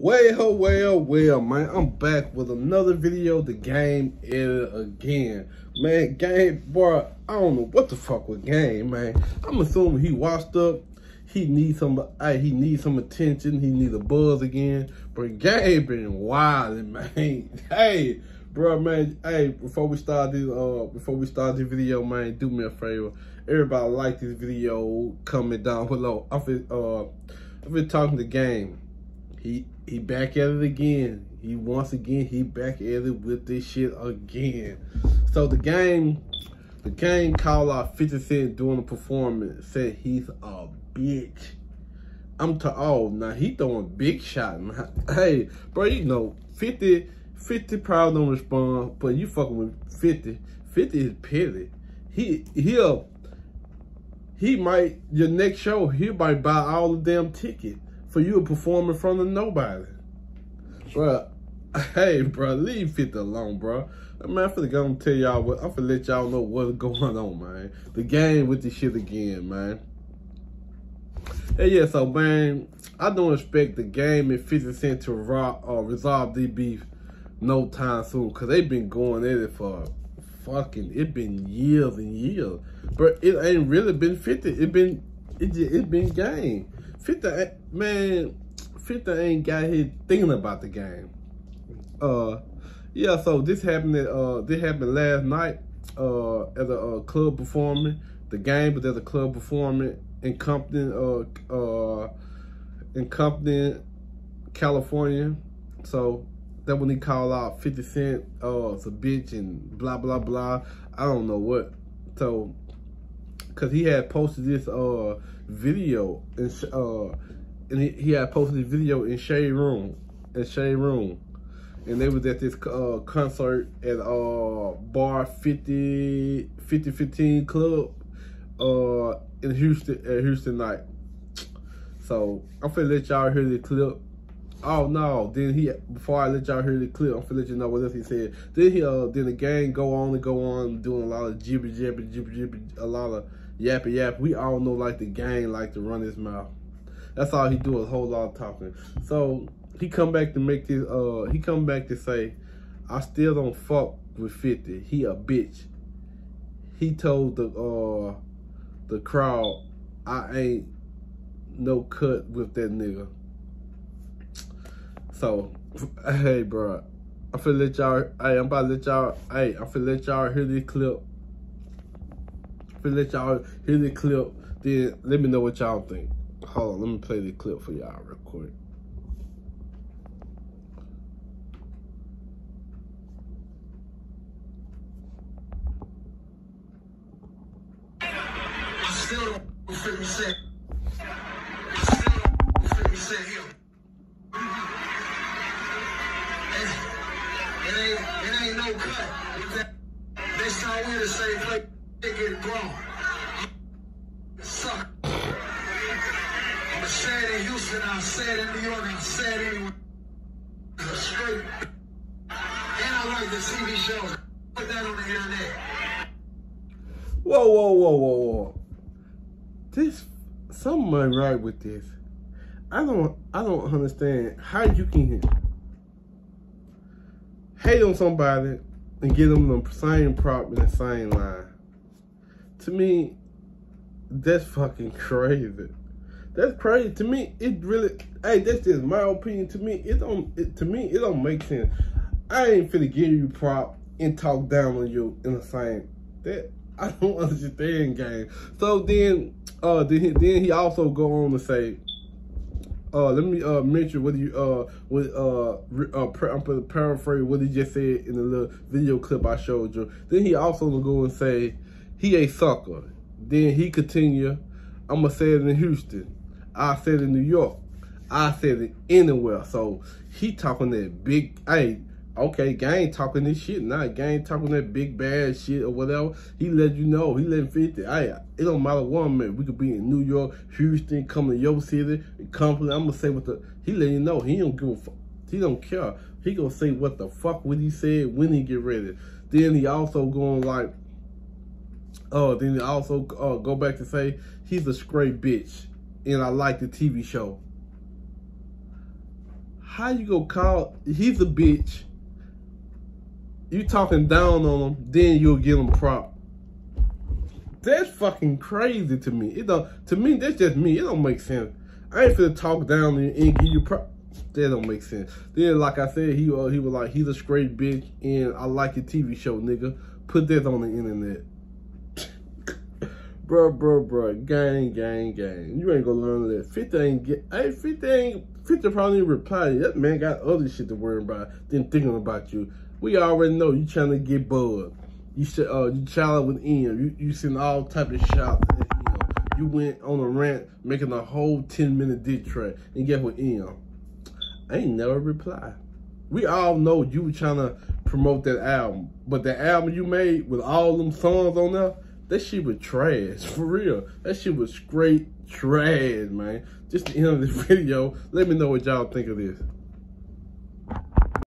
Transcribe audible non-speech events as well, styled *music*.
Well, well, well, man, I'm back with another video. The game is again. Man, game, boy, I don't know what the fuck with game, man. I'm assuming he washed up. He needs some, hey, he needs some attention. He needs a buzz again. But game been wild, man. *laughs* Hey, bro, man, hey, before we start this, uh, before we start this video, man, do me a favor. Everybody like this video, comment down below. I've been, uh, I've been talking to game he he back at it again. He once again he back at it with this shit again. So the game, the game called out 50 Cent during the performance. Said he's a bitch. I'm to oh now he throwing big shot. Hey, bro, you know 50 50 probably don't respond, but you fucking with 50. 50 is petty. He he'll he might your next show he might buy all the damn tickets for you to perform in front of nobody. Bro, *laughs* hey, bro, leave 50 alone, bro. Man, I'm finna go tell y'all what, I'm finna let y'all know what's *laughs* going on, man. The game with this shit again, man. Hey, yeah, so, man, I don't expect the game and 50 Cent to rock, uh, resolve the beef no time soon, because they've been going at it for fucking, it been years and years. But it ain't really been 50. It been, it, it been game. 50, man, 50 ain't got his thinking about the game. Uh, yeah, so this happened, uh, this happened last night, uh, at a uh, club performing. The game but at a club performing in Compton, uh, uh, in Compton, California. So that when he called out 50 Cent, uh, it's a bitch and blah, blah, blah. I don't know what. So because he had posted this uh video and uh and he, he had posted this video in Shade Room in Shade Room and they was at this uh concert at uh bar 50 5015 club uh in Houston at Houston night so I'm finna let y'all hear the clip Oh no! Then he before I let y'all hear the clip, I'm gonna let you know what else he said. Then he uh then the game go on and go on doing a lot of jibber jabber jibber jibber a lot of yappy yap. We all know like the game like to run his mouth. That's all he do a whole lot of talking. So he come back to make this. Uh, he come back to say, I still don't fuck with 50. He a bitch. He told the uh the crowd, I ain't no cut with that nigga. So, *laughs* hey, bro, I'm finna let y'all. Hey, I'm about to let y'all. Hey, I'm finna let y'all hear this clip for let y'all hear the clip. Then let me know what y'all think. Hold on, let me play the clip for y'all real quick. Still don't 50 Suck. I'm say it in Houston, I say it in New York, I say it anywhere. Straight. And I like the TV shows. Put that on the internet. Whoa, whoa, whoa, whoa, whoa. This, something right with this. I don't, I don't understand how you can hate on somebody and give them the same prop in the same line to me, that's fucking crazy. That's crazy. To me, it really, hey, that's just my opinion. To me, it don't, it, to me, it don't make sense. I ain't finna give you prop and talk down on you in the same, that, *laughs* I don't understand game. So then, uh, then he, then he also go on to say, uh, let me uh mention what you uh with uh, uh I'm gonna paraphrase what he just said in the little video clip I showed you. Then he also gonna go and say, he a sucker. Then he continue, I'm going to say it in Houston. I said it in New York. I said it anywhere. So he talking that big, hey, okay, game talking this shit. Now game talking that big bad shit or whatever. He let you know. He let 50. Hey, it don't matter what man. We could be in New York, Houston, come to your city, company. I'm gonna say what the he let you know. He don't give a fuck. He don't care. He gonna say what the fuck what he said when he get ready. Then he also going like Oh, then also uh, go back to say he's a straight bitch, and I like the TV show. how you go call? He's a bitch. You talking down on him, then you'll get him prop. That's fucking crazy to me. It don't. To me, that's just me. It don't make sense. I ain't finna talk down and, and give you prop. That don't make sense. Then, like I said, he uh, he was like, he's a straight bitch, and I like your TV show, nigga. Put that on the internet. Bro, bro, bro, game, game, game. You ain't gonna learn that. 50 ain't get, hey, 50 ain't, 50 probably reply. That man got other shit to worry about than thinking about you. We already know you trying to get bud. You should, uh, you challenge with Ian. You, you send all type of shots. You went on a rant, making a whole 10 minute dick track. And get with Ian. I ain't never reply. We all know you were trying to promote that album, but the album you made with all them songs on there, that shit was trash, for real. That shit was straight trash, man. Just the end of the *laughs* video. Let me know what y'all think of this.